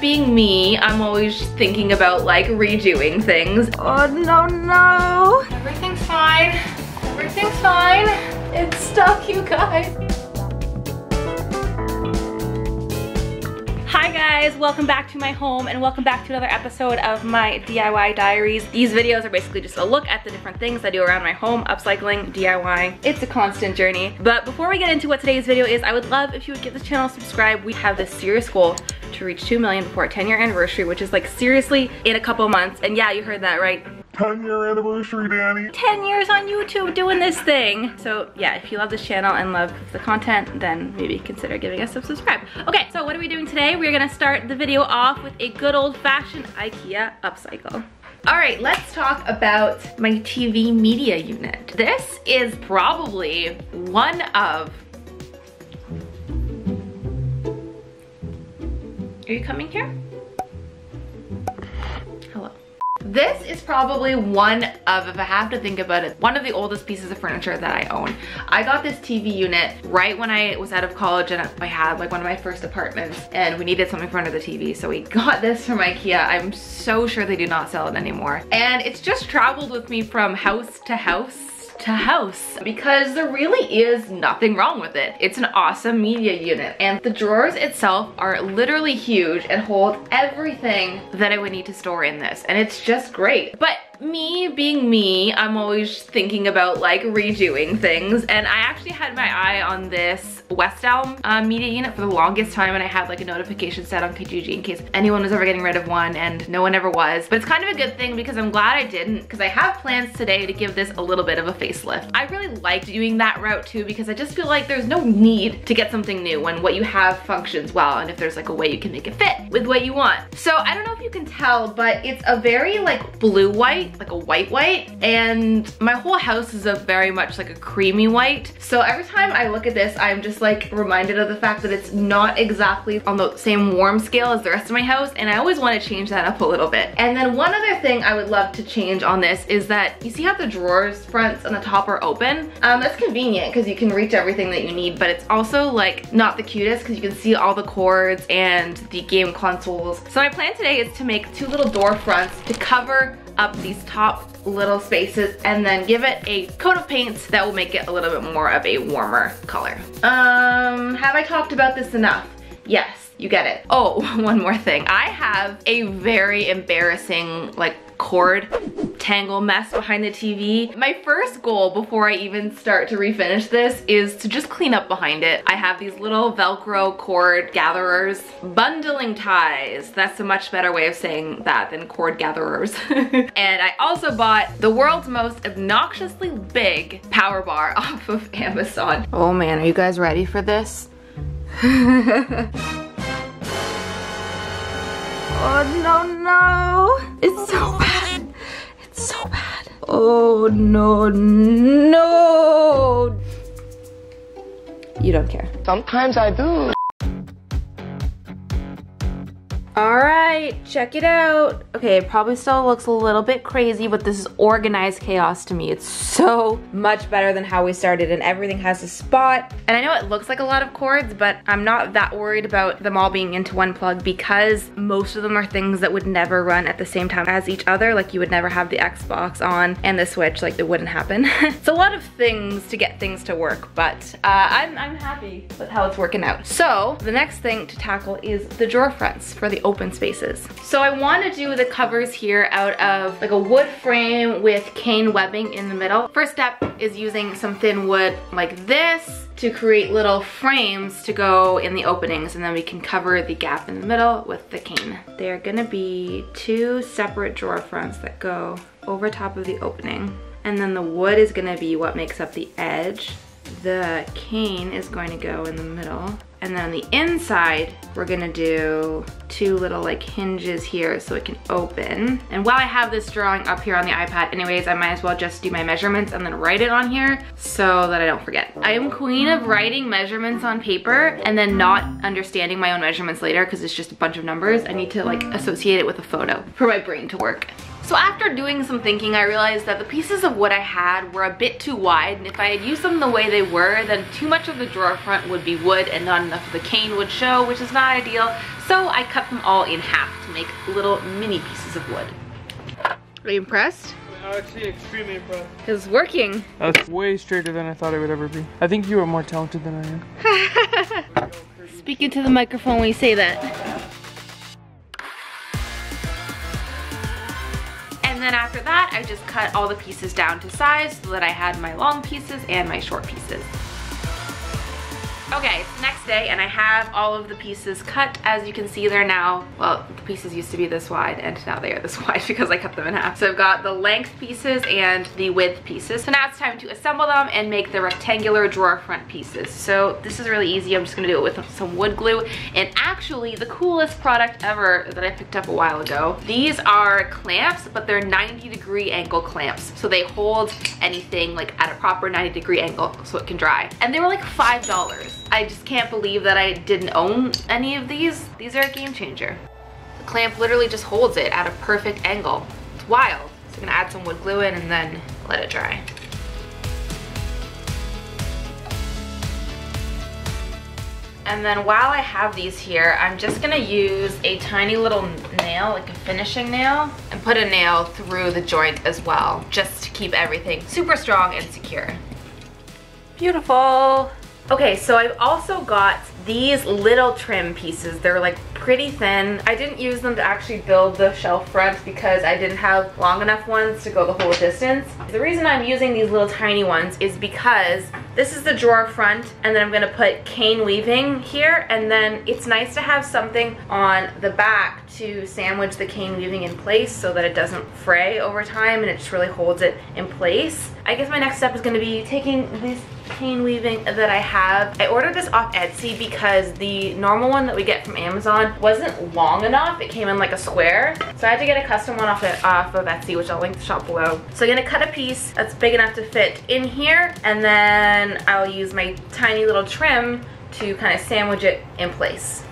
being me, I'm always thinking about like redoing things. Oh no, no. Everything's fine. Everything's fine. It's stuck, you guys. Hi guys, welcome back to my home and welcome back to another episode of my DIY diaries. These videos are basically just a look at the different things I do around my home, upcycling, DIY. It's a constant journey. But before we get into what today's video is, I would love if you would give this channel subscribe. We have this serious goal to reach 2 million before our 10 year anniversary, which is like seriously in a couple months. And yeah, you heard that right. 10 year anniversary, Danny. 10 years on YouTube doing this thing. So yeah, if you love this channel and love the content, then maybe consider giving us a subscribe. Okay, so what are we doing today? We're gonna start the video off with a good old fashioned Ikea upcycle. All right, let's talk about my TV media unit. This is probably one of Are you coming here? This is probably one of, if I have to think about it, one of the oldest pieces of furniture that I own. I got this TV unit right when I was out of college and I had like one of my first apartments and we needed something for under the TV. So we got this from Ikea. I'm so sure they do not sell it anymore. And it's just traveled with me from house to house to house because there really is nothing wrong with it. It's an awesome media unit and the drawers itself are literally huge and hold everything that I would need to store in this and it's just great. But me being me, I'm always thinking about like redoing things and I actually had my eye on this West Elm uh, media unit for the longest time and I had like a notification set on Kijiji in case anyone was ever getting rid of one and no one ever was. But it's kind of a good thing because I'm glad I didn't because I have plans today to give this a little bit of a facelift. I really liked doing that route too because I just feel like there's no need to get something new when what you have functions well and if there's like a way you can make it fit with what you want. So I don't know if you can tell but it's a very like blue white like a white white and my whole house is a very much like a creamy white. So every time I look at this I'm just like reminded of the fact that it's not exactly on the same warm scale as the rest of my house and I always want to change that up a little bit. And then one other thing I would love to change on this is that you see how the drawers fronts and the top are open? Um, that's convenient because you can reach everything that you need but it's also like not the cutest because you can see all the cords and the game consoles. So my plan today is to make two little door fronts to cover up these top little spaces and then give it a coat of paint that will make it a little bit more of a warmer color. Um, have I talked about this enough? Yes, you get it. Oh, one more thing. I have a very embarrassing like cord tangle mess behind the TV. My first goal before I even start to refinish this is to just clean up behind it. I have these little Velcro cord gatherers, bundling ties. That's a much better way of saying that than cord gatherers. and I also bought the world's most obnoxiously big power bar off of Amazon. Oh man, are you guys ready for this? Oh no, no. It's so bad. It's so bad. Oh no, no. You don't care. Sometimes I do. All right, check it out. Okay, it probably still looks a little bit crazy, but this is organized chaos to me. It's so much better than how we started and everything has a spot. And I know it looks like a lot of cords, but I'm not that worried about them all being into one plug because most of them are things that would never run at the same time as each other. Like you would never have the Xbox on and the Switch, like it wouldn't happen. it's a lot of things to get things to work, but uh, I'm, I'm happy with how it's working out. So the next thing to tackle is the drawer fronts for the open spaces. So I want to do the covers here out of like a wood frame with cane webbing in the middle. First step is using some thin wood like this to create little frames to go in the openings and then we can cover the gap in the middle with the cane. They're gonna be two separate drawer fronts that go over top of the opening and then the wood is gonna be what makes up the edge. The cane is going to go in the middle and then on the inside, we're gonna do two little like hinges here so it can open. And while I have this drawing up here on the iPad anyways, I might as well just do my measurements and then write it on here so that I don't forget. I am queen of writing measurements on paper and then not understanding my own measurements later because it's just a bunch of numbers. I need to like associate it with a photo for my brain to work. So after doing some thinking, I realized that the pieces of wood I had were a bit too wide, and if I had used them the way they were, then too much of the drawer front would be wood and not enough of the cane would show, which is not ideal. So I cut them all in half to make little mini pieces of wood. Are you impressed? Actually, extremely impressed. It's working. That's way straighter than I thought it would ever be. I think you are more talented than I am. Speaking to the microphone when you say that. And then after that, I just cut all the pieces down to size so that I had my long pieces and my short pieces. Okay, it's the next day and I have all of the pieces cut. As you can see, they're now, well, the pieces used to be this wide and now they are this wide because I cut them in half. So I've got the length pieces and the width pieces. So now it's time to assemble them and make the rectangular drawer front pieces. So this is really easy. I'm just gonna do it with some wood glue. And actually, the coolest product ever that I picked up a while ago. These are clamps, but they're 90 degree angle clamps. So they hold anything like at a proper 90 degree angle so it can dry. And they were like $5. I just can't believe that I didn't own any of these. These are a game changer. The clamp literally just holds it at a perfect angle. It's wild. So I'm gonna add some wood glue in and then let it dry. And then while I have these here, I'm just gonna use a tiny little nail, like a finishing nail, and put a nail through the joint as well, just to keep everything super strong and secure. Beautiful. Okay, so I've also got these little trim pieces. They're like pretty thin. I didn't use them to actually build the shelf front because I didn't have long enough ones to go the whole distance. The reason I'm using these little tiny ones is because this is the drawer front and then I'm gonna put cane weaving here and then it's nice to have something on the back to sandwich the cane weaving in place so that it doesn't fray over time and it just really holds it in place. I guess my next step is gonna be taking this cane weaving that I have. I ordered this off Etsy because the normal one that we get from Amazon wasn't long enough. It came in like a square. So I had to get a custom one off, it, off of Etsy, which I'll link the shop below. So I'm gonna cut a piece that's big enough to fit in here and then I'll use my tiny little trim to kind of sandwich it in place.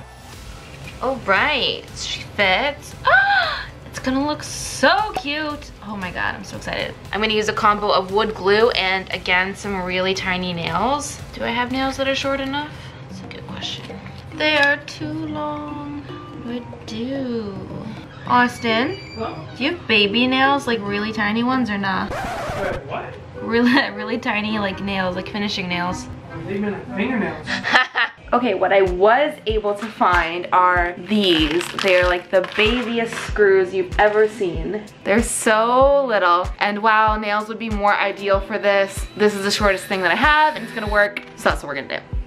All right, she fits. Ah, it's gonna look so cute. Oh my God, I'm so excited. I'm gonna use a combo of wood glue and again, some really tiny nails. Do I have nails that are short enough? That's a good question. They are too long. What do I do? Austin, do you have baby nails, like really tiny ones or not? Wait, what? Really, really tiny like nails, like finishing nails. Fingernails. Okay, what I was able to find are these. They're like the babiest screws you've ever seen. They're so little. And while nails would be more ideal for this, this is the shortest thing that I have and it's gonna work. So that's what we're gonna do.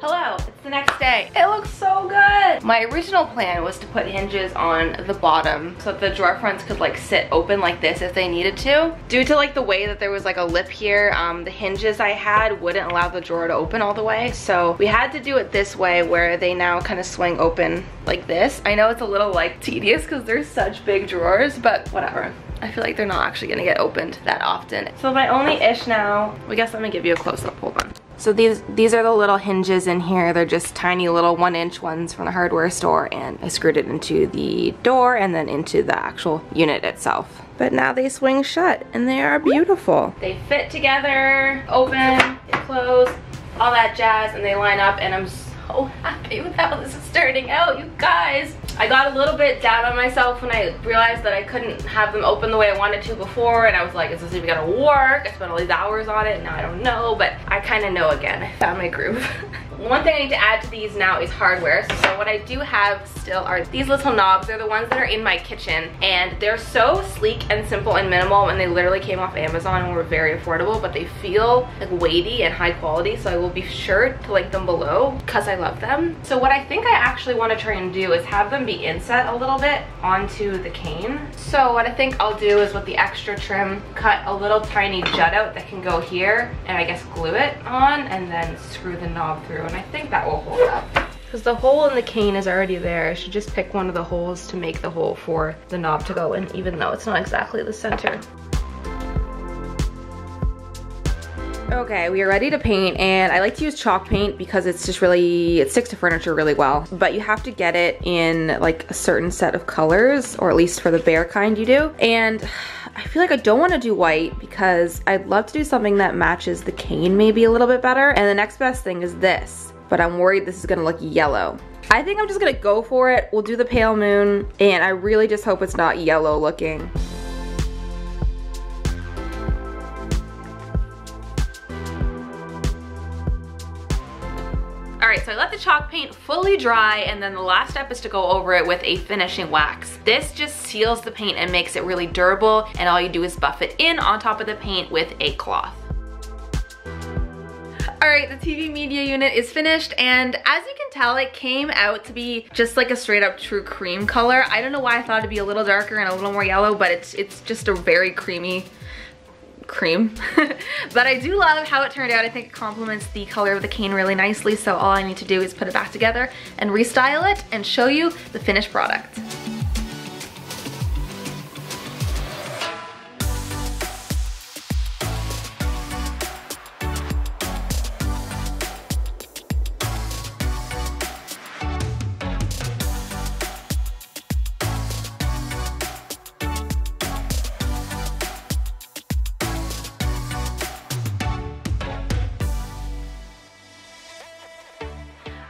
Hello, the next day. It looks so good. My original plan was to put hinges on the bottom so that the drawer fronts could like sit open like this if they needed to. Due to like the way that there was like a lip here, um, the hinges I had wouldn't allow the drawer to open all the way. So we had to do it this way where they now kind of swing open like this. I know it's a little like tedious because they're such big drawers, but whatever. I feel like they're not actually gonna get opened that often. So my only ish now, I guess let me give you a close up, hold on. So these these are the little hinges in here. They're just tiny little one inch ones from the hardware store and I screwed it into the door and then into the actual unit itself. But now they swing shut and they are beautiful. They fit together, open, close, all that jazz and they line up and I'm so happy with how this is turning out, you guys. I got a little bit down on myself when I realized that I couldn't have them open the way I wanted to before and I was like, is this even gonna work? I spent all these hours on it and now I don't know, but I kind of know again. I found my groove. One thing I need to add to these now is hardware. So what I do have still are these little knobs. They're the ones that are in my kitchen and they're so sleek and simple and minimal and they literally came off Amazon and were very affordable, but they feel like weighty and high quality. So I will be sure to link them below because I love them. So what I think I actually want to try and do is have them be inset a little bit onto the cane. So what I think I'll do is with the extra trim, cut a little tiny jut out that can go here and I guess glue it on and then screw the knob through and I think that will hold up. Because the hole in the cane is already there, I should just pick one of the holes to make the hole for the knob to go in, even though it's not exactly the center. Okay, we are ready to paint and I like to use chalk paint because it's just really, it sticks to furniture really well. But you have to get it in like a certain set of colors or at least for the bare kind you do. And I feel like I don't want to do white because I'd love to do something that matches the cane maybe a little bit better. And the next best thing is this, but I'm worried this is gonna look yellow. I think I'm just gonna go for it. We'll do the pale moon and I really just hope it's not yellow looking. All right, so I let the chalk paint fully dry and then the last step is to go over it with a finishing wax. This just seals the paint and makes it really durable and all you do is buff it in on top of the paint with a cloth. All right, the TV media unit is finished and as you can tell, it came out to be just like a straight up true cream color. I don't know why I thought it'd be a little darker and a little more yellow, but it's, it's just a very creamy cream. but I do love how it turned out. I think it complements the color of the cane really nicely. So all I need to do is put it back together and restyle it and show you the finished product.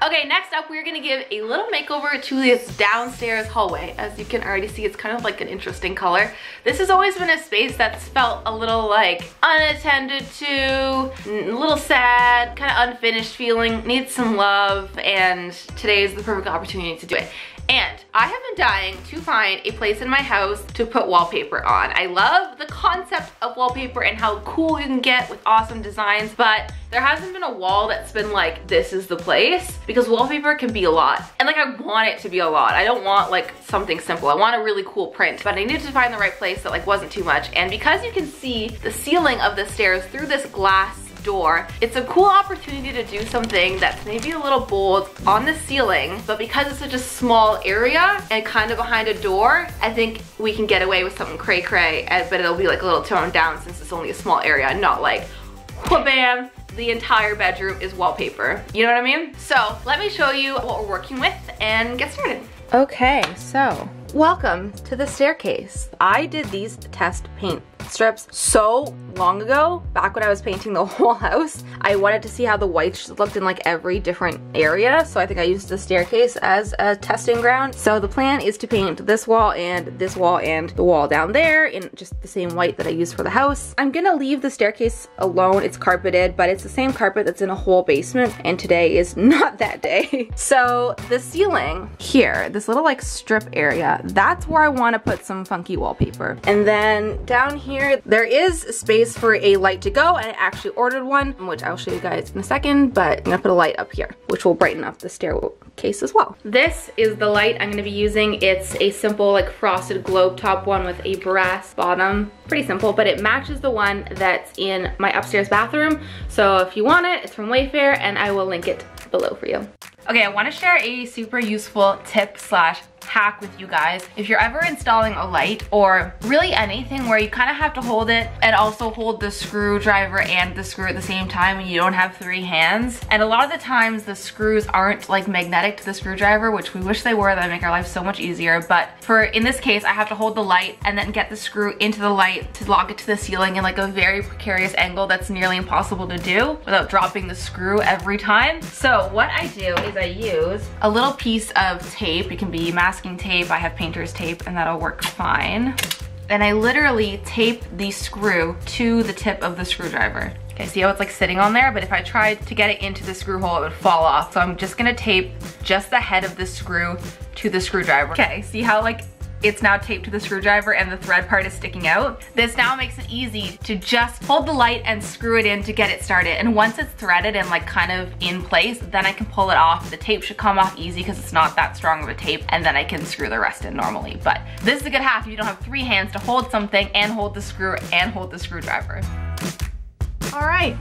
Okay, next up we're gonna give a little makeover to this downstairs hallway. As you can already see, it's kind of like an interesting color. This has always been a space that's felt a little like unattended to, a little sad, kind of unfinished feeling, needs some love, and today is the perfect opportunity to do it. And I have been dying to find a place in my house to put wallpaper on. I love the concept of wallpaper and how cool you can get with awesome designs, but there hasn't been a wall that's been like, this is the place, because wallpaper can be a lot. And like, I want it to be a lot. I don't want like something simple. I want a really cool print, but I needed to find the right place that like wasn't too much. And because you can see the ceiling of the stairs through this glass door. It's a cool opportunity to do something that's maybe a little bold on the ceiling, but because it's such a small area and kind of behind a door, I think we can get away with something cray cray, but it'll be like a little toned down since it's only a small area, not like, bam, the entire bedroom is wallpaper. You know what I mean? So let me show you what we're working with and get started. Okay, so welcome to the staircase. I did these test strips so long ago, back when I was painting the whole house. I wanted to see how the whites looked in like every different area, so I think I used the staircase as a testing ground. So the plan is to paint this wall and this wall and the wall down there in just the same white that I used for the house. I'm gonna leave the staircase alone. It's carpeted, but it's the same carpet that's in a whole basement, and today is not that day. so the ceiling here, this little like strip area, that's where I wanna put some funky wallpaper. And then down here, here. There is space for a light to go. and I actually ordered one, which I'll show you guys in a second, but I'm gonna put a light up here, which will brighten up the staircase as well. This is the light I'm gonna be using. It's a simple like frosted globe top one with a brass bottom. Pretty simple, but it matches the one that's in my upstairs bathroom. So if you want it, it's from Wayfair and I will link it below for you. Okay, I wanna share a super useful tip slash hack with you guys. If you're ever installing a light or really anything where you kind of have to hold it and also hold the screwdriver and the screw at the same time and you don't have three hands. And a lot of the times the screws aren't like magnetic to the screwdriver, which we wish they were, that would make our life so much easier. But for, in this case, I have to hold the light and then get the screw into the light to lock it to the ceiling in like a very precarious angle that's nearly impossible to do without dropping the screw every time. So what I do is I use a little piece of tape. It can be masking tape. I have painter's tape and that'll work fine. And I literally tape the screw to the tip of the screwdriver. Okay, see how it's like sitting on there? But if I tried to get it into the screw hole, it would fall off. So I'm just gonna tape just the head of the screw to the screwdriver. Okay, see how like it's now taped to the screwdriver and the thread part is sticking out. This now makes it easy to just hold the light and screw it in to get it started. And once it's threaded and like kind of in place, then I can pull it off. The tape should come off easy because it's not that strong of a tape and then I can screw the rest in normally. But this is a good hack if you don't have three hands to hold something and hold the screw and hold the screwdriver. All right,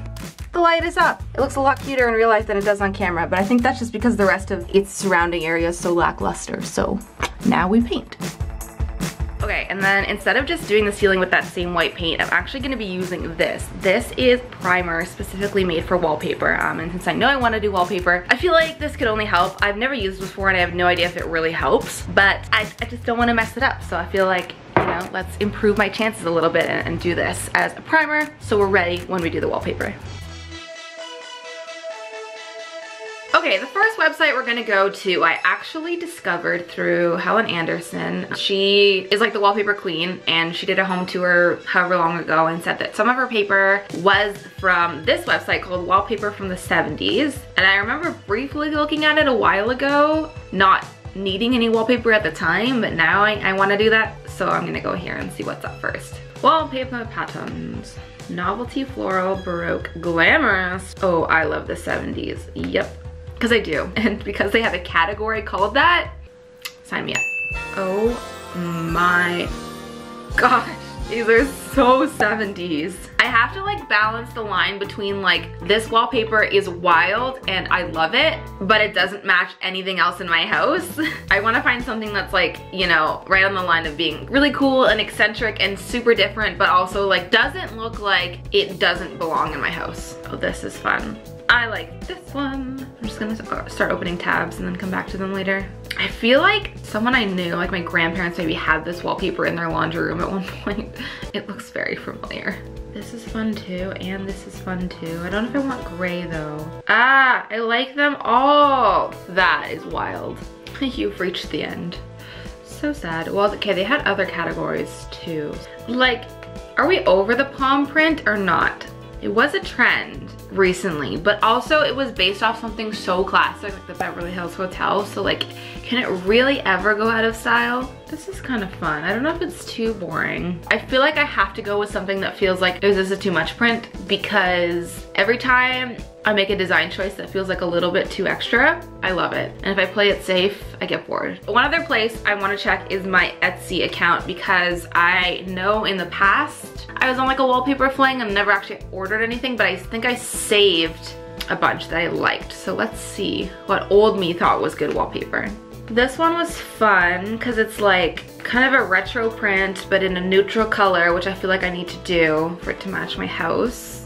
the light is up. It looks a lot cuter in real life than it does on camera, but I think that's just because the rest of its surrounding area is so lackluster. So now we paint. Okay, and then instead of just doing the ceiling with that same white paint, I'm actually gonna be using this. This is primer specifically made for wallpaper. Um, and since I know I wanna do wallpaper, I feel like this could only help. I've never used before and I have no idea if it really helps, but I, I just don't wanna mess it up. So I feel like you know, let's improve my chances a little bit and, and do this as a primer so we're ready when we do the wallpaper. Okay, the first website we're gonna go to, I actually discovered through Helen Anderson. She is like the wallpaper queen and she did a home tour however long ago and said that some of her paper was from this website called Wallpaper from the 70s. And I remember briefly looking at it a while ago, not needing any wallpaper at the time, but now I, I wanna do that. So I'm gonna go here and see what's up first. Wallpaper patterns. Novelty, floral, baroque, glamorous. Oh, I love the 70s. Yep, because I do. And because they have a category called that, sign me up. Oh my gosh. These are so 70s. I have to like balance the line between like this wallpaper is wild and I love it, but it doesn't match anything else in my house. I wanna find something that's like, you know, right on the line of being really cool and eccentric and super different, but also like doesn't look like it doesn't belong in my house. Oh, this is fun. I like this one. I'm just gonna start opening tabs and then come back to them later. I feel like someone I knew, like my grandparents maybe had this wallpaper in their laundry room at one point. It looks very familiar. This is fun too, and this is fun too. I don't know if I want gray though. Ah, I like them all. That is wild. You've reached the end. So sad. Well, okay, they had other categories too. Like, are we over the palm print or not? It was a trend recently, but also it was based off something so classic like the Beverly Hills Hotel. So like, can it really ever go out of style? This is kind of fun. I don't know if it's too boring. I feel like I have to go with something that feels like, is this a too much print? Because every time I make a design choice that feels like a little bit too extra, I love it. And if I play it safe, I get bored. One other place I wanna check is my Etsy account because I know in the past, I was on like a wallpaper fling and never actually ordered anything, but I think I saved a bunch that I liked. So let's see what old me thought was good wallpaper. This one was fun because it's like kind of a retro print, but in a neutral color, which I feel like I need to do for it to match my house.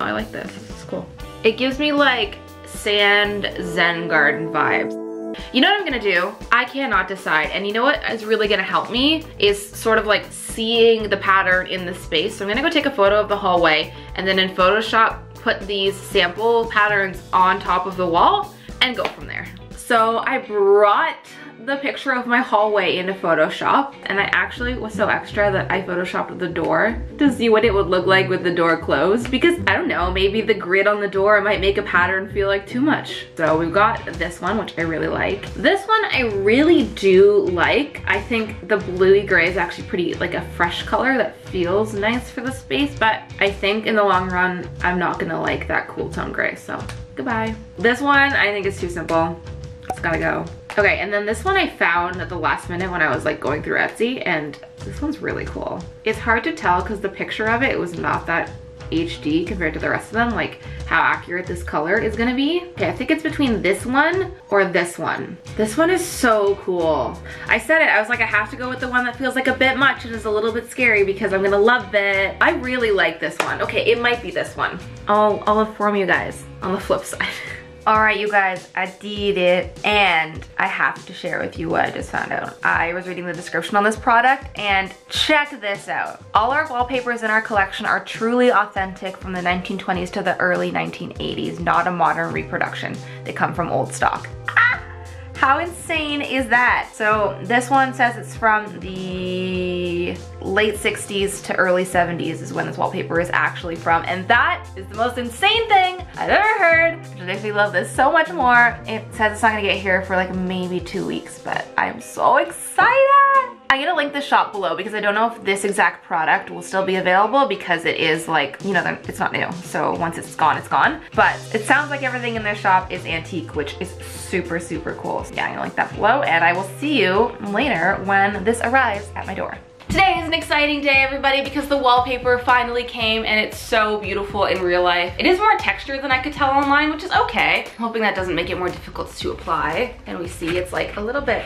I like this, this is cool. It gives me like sand zen garden vibes. You know what I'm gonna do? I cannot decide. And you know what is really gonna help me is sort of like seeing the pattern in the space. So I'm gonna go take a photo of the hallway and then in Photoshop put these sample patterns on top of the wall and go from there. So I brought the picture of my hallway into Photoshop and I actually was so extra that I photoshopped the door to see what it would look like with the door closed because I don't know maybe the grid on the door might make a pattern feel like too much. So we've got this one which I really like. This one I really do like. I think the bluey gray is actually pretty like a fresh color that feels nice for the space but I think in the long run I'm not gonna like that cool tone gray so goodbye. This one I think is too simple. It's gotta go. Okay, and then this one I found at the last minute when I was like going through Etsy and this one's really cool. It's hard to tell because the picture of it, it was not that HD compared to the rest of them, like how accurate this color is gonna be. Okay, I think it's between this one or this one. This one is so cool. I said it, I was like, I have to go with the one that feels like a bit much and is a little bit scary because I'm gonna love it. I really like this one. Okay, it might be this one. I'll, I'll inform you guys on the flip side. All right, you guys, I did it. And I have to share with you what I just found out. I was reading the description on this product and check this out. All our wallpapers in our collection are truly authentic from the 1920s to the early 1980s, not a modern reproduction. They come from old stock. Ah! How insane is that? So this one says it's from the late 60s to early 70s is when this wallpaper is actually from. And that is the most insane thing I've ever heard, which makes me love this so much more. It says it's not gonna get here for like maybe two weeks, but I'm so excited. I'm gonna link the shop below because I don't know if this exact product will still be available because it is like, you know, it's not new. So once it's gone, it's gone. But it sounds like everything in their shop is antique, which is super, super cool. So yeah, I'm gonna link that below and I will see you later when this arrives at my door. Today is an exciting day, everybody, because the wallpaper finally came and it's so beautiful in real life. It is more texture than I could tell online, which is okay. I'm hoping that doesn't make it more difficult to apply. And we see it's like a little bit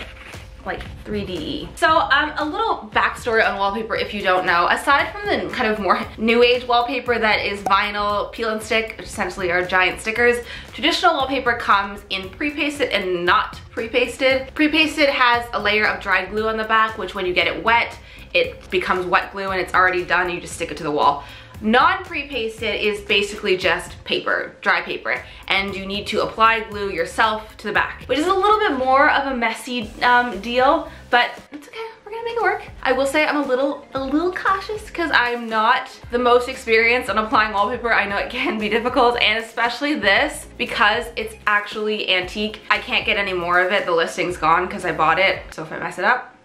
like 3D. So um, a little backstory on wallpaper if you don't know. Aside from the kind of more new age wallpaper that is vinyl, peel and stick, which essentially are giant stickers, traditional wallpaper comes in pre-pasted and not pre-pasted. Pre-pasted has a layer of dried glue on the back, which when you get it wet, it becomes wet glue and it's already done, you just stick it to the wall. Non-pre-pasted is basically just paper, dry paper, and you need to apply glue yourself to the back, which is a little bit more of a messy um, deal, but it's okay, we're gonna make it work. I will say I'm a little, a little cautious because I'm not the most experienced on applying wallpaper. I know it can be difficult, and especially this, because it's actually antique. I can't get any more of it. The listing's gone because I bought it, so if I mess it up,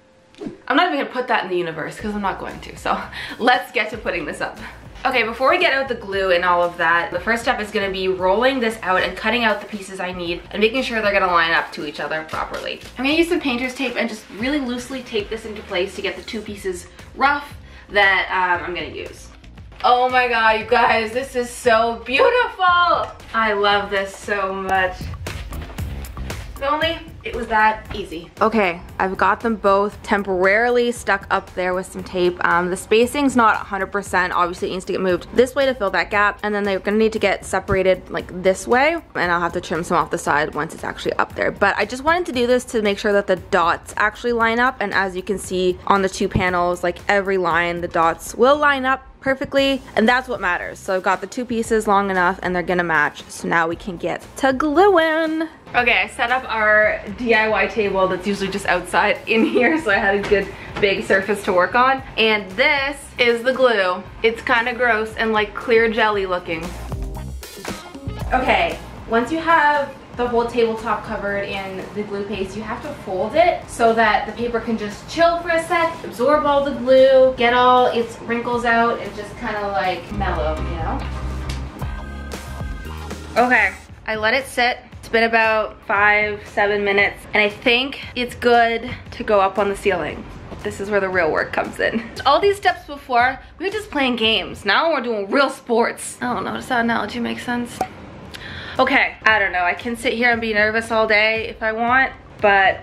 I'm not even gonna put that in the universe because I'm not going to. So let's get to putting this up. Okay, before we get out the glue and all of that, the first step is gonna be rolling this out and cutting out the pieces I need and making sure they're gonna line up to each other properly. I'm gonna use some painter's tape and just really loosely tape this into place to get the two pieces rough that um, I'm gonna use. Oh my god, you guys, this is so beautiful! I love this so much. If only it was that easy. Okay, I've got them both temporarily stuck up there with some tape. Um, the spacing's not 100%, obviously it needs to get moved this way to fill that gap, and then they're gonna need to get separated like this way, and I'll have to trim some off the side once it's actually up there. But I just wanted to do this to make sure that the dots actually line up, and as you can see on the two panels, like every line, the dots will line up perfectly and that's what matters so I've got the two pieces long enough and they're gonna match so now we can get to gluing Okay, I set up our DIY table that's usually just outside in here so I had a good big surface to work on. And this is the glue. It's kind of gross and like clear jelly looking. Okay, once you have the whole tabletop covered in the glue paste, you have to fold it so that the paper can just chill for a sec, absorb all the glue, get all its wrinkles out, and just kind of like mellow, you know? Okay, I let it sit. Been about five, seven minutes, and I think it's good to go up on the ceiling. This is where the real work comes in. All these steps before, we were just playing games. Now we're doing real sports. I don't know, does that analogy make sense? Okay, I don't know. I can sit here and be nervous all day if I want, but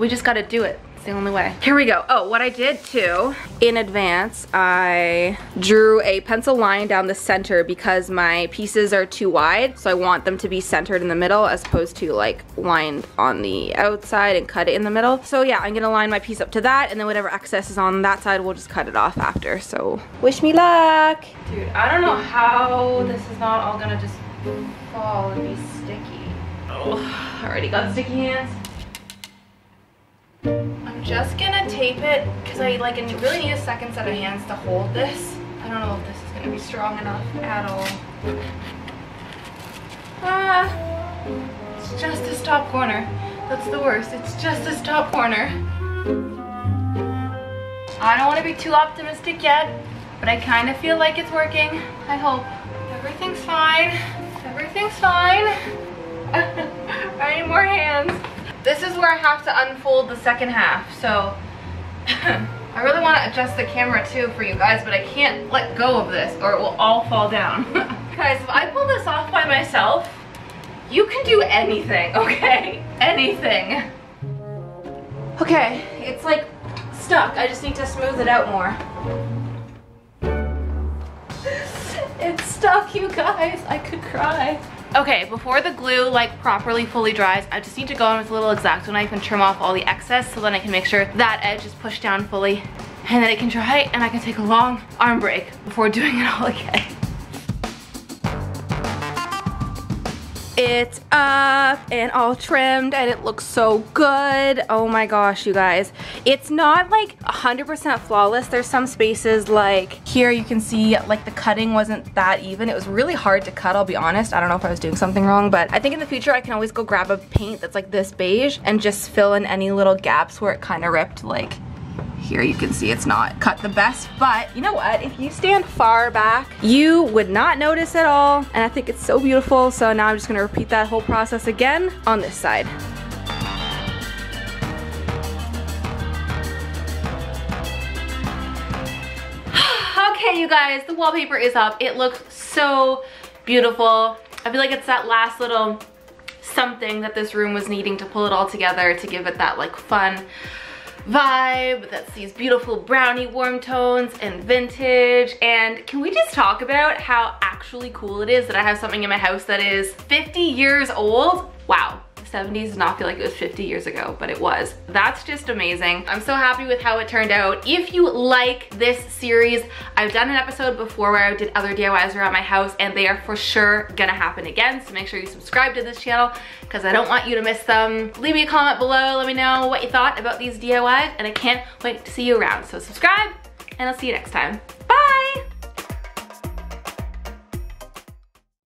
we just gotta do it. It's the only way. Here we go. Oh, what I did too, in advance, I drew a pencil line down the center because my pieces are too wide, so I want them to be centered in the middle as opposed to like lined on the outside and cut it in the middle. So yeah, I'm gonna line my piece up to that and then whatever excess is on that side, we'll just cut it off after. So wish me luck. Dude, I don't know how this is not all gonna just fall and be sticky. Oh, already got sticky hands. I'm just gonna tape it because I like really need a second set of hands to hold this. I don't know if this is gonna be strong enough at all. Ah, it's just this top corner. That's the worst. It's just this top corner. I don't want to be too optimistic yet, but I kind of feel like it's working. I hope. Everything's fine. Everything's fine. I need more hands. This is where I have to unfold the second half, so I really want to adjust the camera too for you guys, but I can't let go of this or it will all fall down. guys, if I pull this off by myself, you can do anything, okay? Anything. Okay, it's like stuck. I just need to smooth it out more. It's stuck, you guys. I could cry. Okay, before the glue like properly fully dries, I just need to go in with a little X-Acto knife and trim off all the excess so then I can make sure that edge is pushed down fully and then it can dry and I can take a long arm break before doing it all again. It's up and all trimmed and it looks so good. Oh my gosh, you guys. It's not like 100% flawless. There's some spaces like here you can see like the cutting wasn't that even. It was really hard to cut, I'll be honest. I don't know if I was doing something wrong, but I think in the future I can always go grab a paint that's like this beige and just fill in any little gaps where it kind of ripped like here you can see it's not cut the best, but you know what? If you stand far back, you would not notice at all. And I think it's so beautiful. So now I'm just gonna repeat that whole process again on this side. okay, you guys, the wallpaper is up. It looks so beautiful. I feel like it's that last little something that this room was needing to pull it all together to give it that like fun vibe. That's these beautiful brownie warm tones and vintage. And can we just talk about how actually cool it is that I have something in my house that is 50 years old? Wow, 70s does not feel like it was 50 years ago, but it was. That's just amazing. I'm so happy with how it turned out. If you like this series, I've done an episode before where I did other DIYs around my house and they are for sure gonna happen again. So make sure you subscribe to this channel because I don't want you to miss them. Leave me a comment below. Let me know what you thought about these DIYs and I can't wait to see you around. So subscribe and I'll see you next time.